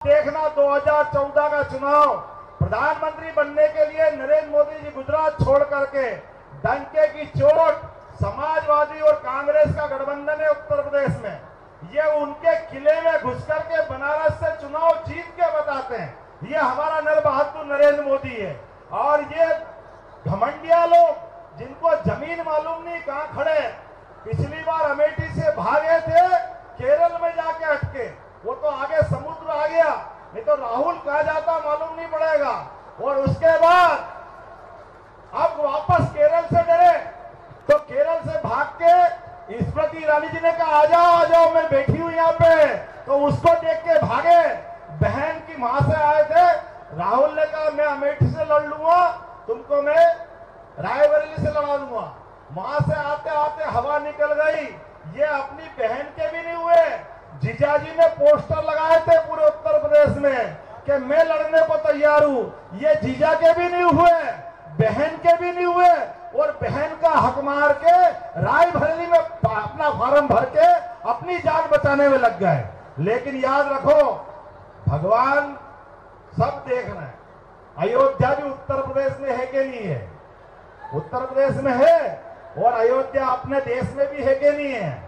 देखना 2014 का चुनाव। प्रधानमंत्री बनने के लिए नरेंद्र मोदी जी गुजरात छोड़ करके, डंके की चोट, समाजवादी और कांग्रेस का गठबंधन है उत्तर प्रदेश में। ये उनके किले में घुस करके बनारस से चुनाव जीत के बताते हैं। ये हमारा नर बहादुर नरेंद्र मोदी है। और ये घमंडिया लोग, जिनको ज़मीन मालूम नहीं कहाँ खड़े पिछली बार अमेठी से भागे थे केरल में जाके अटके वो तो आगे समुद्र आ गया नहीं तो राहुल कहा जाता मालूम नहीं पड़ेगा। और उसके बाद अब वापस केरल से डरे तो केरल से भाग के स्मृति ईरानी जी ने कहा आ जाओ आ जाओ मैं बैठी हूँ यहाँ पे। तो उसको देख के भागे। बहन की माँ से आए थे। राहुल ने कहा, मैं अमेठी से लड़ लूँगा, तुमको मैं रायबरेली से लड़ा लूँगा वहाँ से आते आते हवा निकल गई। ये अपनी बहन के भी नहीं हुए। जीजाजी ने पोस्टर लगाए थे पूरे प्रदेश में कि मैं लड़ने को तैयार हूँ। ये जीजा के भी नहीं हुए, बहन के भी नहीं हुए, और बहन का हक मार के राय भरली में अपना फार्म भर के अपनी जान बचाने में लग गए। लेकिन याद रखो, भगवान सब देख रहे हैं। अयोध्या भी उत्तर प्रदेश में है कि नहीं है? उत्तर प्रदेश में है, और अयोध्या अपने देश में भी है कि नहीं है?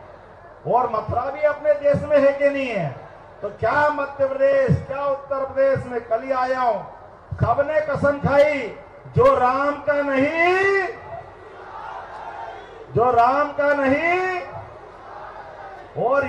और मथुरा भी अपने देश में है कि नहीं है? तो क्या मध्य प्रदेश क्या उत्तर प्रदेश में कल ही आया हूँ? सबने कसम खाई, जो राम का नहीं, जो राम का नहीं, और